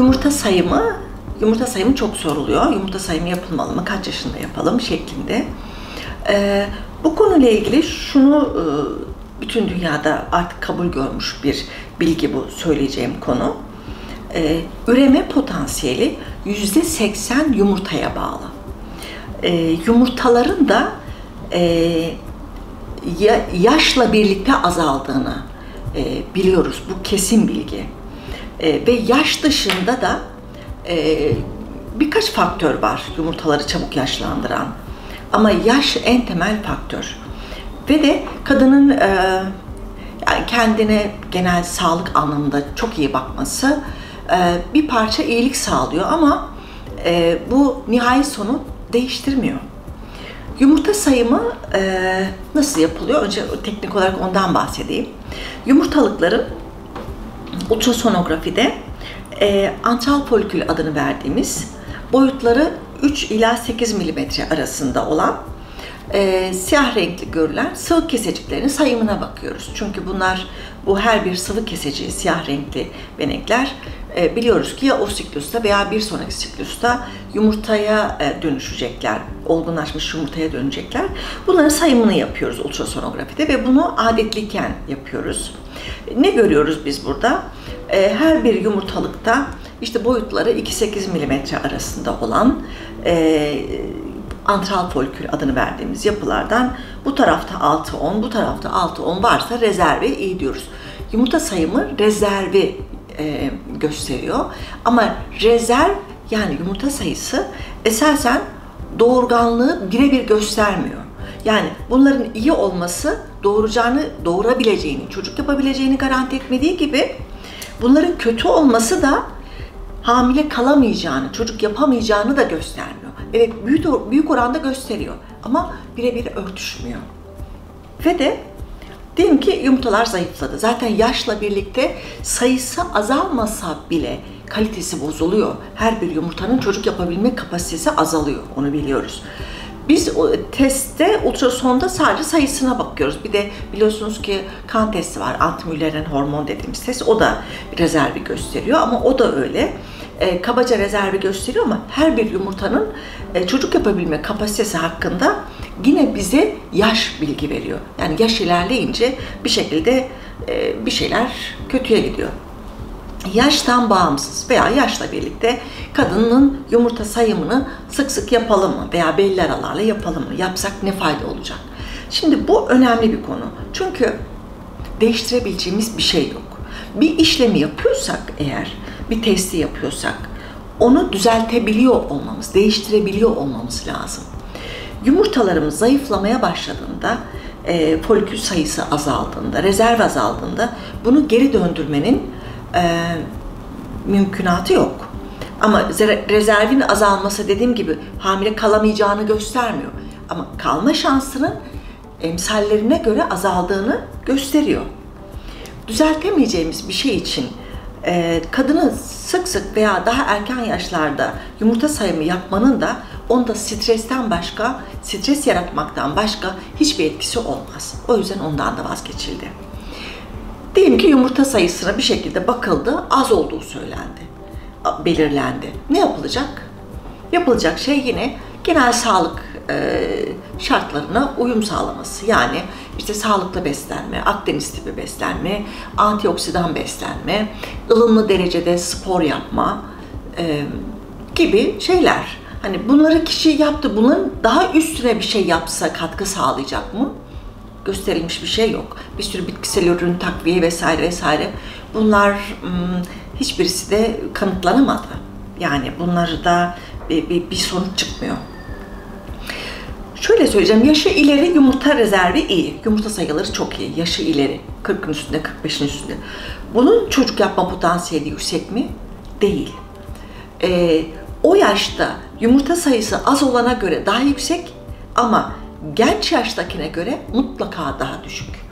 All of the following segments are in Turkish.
yumurta sayımı yumurta sayımı çok soruluyor. Yumurta sayımı yapılmalı mı? Kaç yaşında yapalım şeklinde. Ee, bu konuyla ilgili şunu e, bütün dünyada artık kabul görmüş bir bilgi bu söyleyeceğim konu. Ee, üreme potansiyeli yüzde seksen yumurtaya bağlı. Ee, yumurtaların da e, ya, yaşla birlikte azaldığını e, biliyoruz. Bu kesin bilgi. E, ve yaş dışında da e, birkaç faktör var yumurtaları çabuk yaşlandıran. Ama yaş en temel faktör. Ve de kadının e, yani kendine genel sağlık anlamında çok iyi bakması e, bir parça iyilik sağlıyor ama e, bu nihai sonu değiştirmiyor. Yumurta sayımı e, nasıl yapılıyor? Önce teknik olarak ondan bahsedeyim. Yumurtalıkların ultrasonografide e, antral folikül adını verdiğimiz boyutları 3 ila 8 milimetre arasında olan e, siyah renkli görülen sıvı keseciklerin sayımına bakıyoruz. Çünkü bunlar bu her bir sıvı keseciği siyah renkli benekler e, biliyoruz ki ya o siklusta veya bir sonraki siklusta yumurtaya e, dönüşecekler, olgunlaşmış yumurtaya dönecekler. Bunların sayımını yapıyoruz ultrasonografide ve bunu adetliyken yapıyoruz. Ne görüyoruz biz burada? E, her bir yumurtalıkta işte boyutları 2-8 milimetre arasında olan e, antral folikül adını verdiğimiz yapılardan bu tarafta 6-10, bu tarafta 6-10 varsa rezervi iyi diyoruz. Yumurta sayımı rezervi e, gösteriyor. Ama rezerv yani yumurta sayısı esasen doğurganlığı birebir göstermiyor. Yani bunların iyi olması doğuracağını, doğurabileceğini, çocuk yapabileceğini garanti etmediği gibi bunların kötü olması da hamile kalamayacağını, çocuk yapamayacağını da göstermiyor. Evet büyük, büyük oranda gösteriyor ama birebir örtüşmüyor. Ve de diyelim ki yumurtalar zayıfladı. Zaten yaşla birlikte sayısı azalmasa bile kalitesi bozuluyor. Her bir yumurtanın çocuk yapabilme kapasitesi azalıyor. Onu biliyoruz. Biz o testte ultrasonda sadece sayısına bakıyoruz. Bir de biliyorsunuz ki kan testi var. Antimülleren hormon dediğimiz test. O da rezervi gösteriyor ama o da öyle. E, kabaca rezervi gösteriyor ama her bir yumurtanın e, çocuk yapabilme kapasitesi hakkında yine bize yaş bilgi veriyor. Yani yaş ilerleyince bir şekilde e, bir şeyler kötüye gidiyor yaştan bağımsız veya yaşla birlikte kadının yumurta sayımını sık sık yapalım mı veya belli aralarla yapalım mı? Yapsak ne fayda olacak? Şimdi bu önemli bir konu. Çünkü değiştirebileceğimiz bir şey yok. Bir işlemi yapıyorsak eğer, bir testi yapıyorsak onu düzeltebiliyor olmamız, değiştirebiliyor olmamız lazım. Yumurtalarımız zayıflamaya başladığında, e, folikül sayısı azaldığında, rezerv azaldığında bunu geri döndürmenin e, mümkünatı yok. Ama rezervin azalması dediğim gibi hamile kalamayacağını göstermiyor. Ama kalma şansının emsallerine göre azaldığını gösteriyor. Düzeltemeyeceğimiz bir şey için e, kadının sık sık veya daha erken yaşlarda yumurta sayımı yapmanın da onda stresten başka, stres yaratmaktan başka hiçbir etkisi olmaz. O yüzden ondan da vazgeçildi. Diyelim ki yumurta sayısına bir şekilde bakıldı, az olduğu söylendi, belirlendi. Ne yapılacak? Yapılacak şey yine genel sağlık e, şartlarına uyum sağlaması. Yani işte sağlıklı beslenme, Akdeniz tipi beslenme, antioksidan beslenme, ılımlı derecede spor yapma e, gibi şeyler. Hani bunları kişi yaptı, bunun daha üstüne bir şey yapsa katkı sağlayacak mı? Gösterilmiş bir şey yok. Bir sürü bitkisel ürün, takviye vesaire vesaire. Bunlar hiçbirisi de kanıtlanamadı. Yani bunları da bir, bir, bir sonuç çıkmıyor. Şöyle söyleyeceğim, yaşı ileri yumurta rezervi iyi. Yumurta sayıları çok iyi. Yaşı ileri. 40'ın üstünde, 45'in üstünde. Bunun çocuk yapma potansiyeli yüksek mi? Değil. Ee, o yaşta yumurta sayısı az olana göre daha yüksek ama genç yaştakine göre mutlaka daha düşük.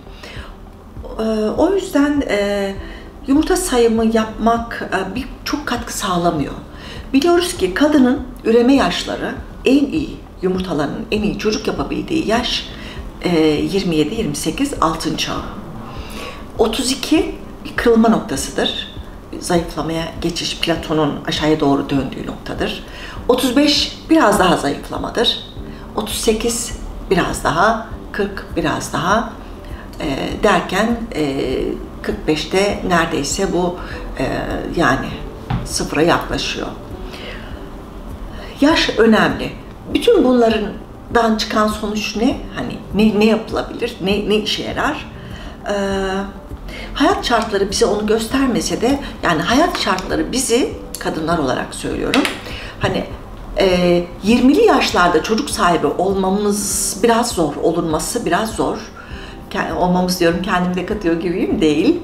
Ee, o yüzden e, yumurta sayımı yapmak e, bir çok katkı sağlamıyor. Biliyoruz ki kadının üreme yaşları en iyi yumurtalarının en iyi çocuk yapabildiği yaş 27-28 e, altın çağı. 32 bir kırılma noktasıdır. zayıflamaya geçiş Platon'un aşağıya doğru döndüğü noktadır. 35 biraz daha zayıflamadır. 38 biraz daha, 40 biraz daha e, derken e, 45'te neredeyse bu e, yani sıfıra yaklaşıyor. Yaş önemli. Bütün bunlardan çıkan sonuç ne? Hani ne, ne yapılabilir? Ne, ne işe yarar? Ee, hayat şartları bize onu göstermese de yani hayat şartları bizi kadınlar olarak söylüyorum. Hani e, 20'li yaşlarda çocuk sahibi olmamız biraz zor, olunması biraz zor. Olmamız diyorum kendimi de katıyor gibiyim değil.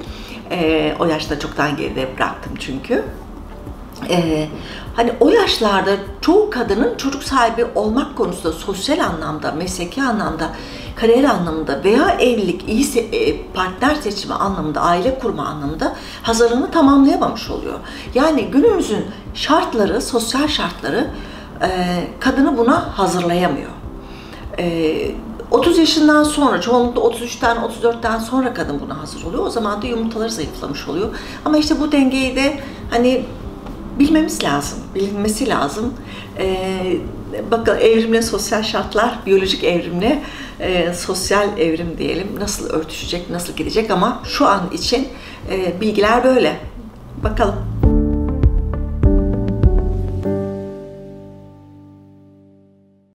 E, o yaşta çoktan geride bıraktım çünkü. Ee, hani o yaşlarda çoğu kadının çocuk sahibi olmak konusunda sosyal anlamda, mesleki anlamda, kariyer anlamında veya evlilik, iyi e, partner seçimi anlamında, aile kurma anlamında hazırlığını tamamlayamamış oluyor. Yani günümüzün şartları, sosyal şartları e, kadını buna hazırlayamıyor. E, 30 yaşından sonra, çoğunlukla 33'ten 34'ten sonra kadın buna hazır oluyor. O zaman da yumurtaları zayıflamış oluyor. Ama işte bu dengeyi de hani bilmemiz lazım, bilinmesi lazım. Ee, bakın evrimle sosyal şartlar, biyolojik evrimle e, sosyal evrim diyelim nasıl örtüşecek, nasıl gidecek ama şu an için e, bilgiler böyle. Bakalım.